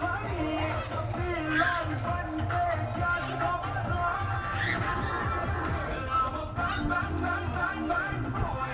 Bang, bang, bang, bang, bang, boy.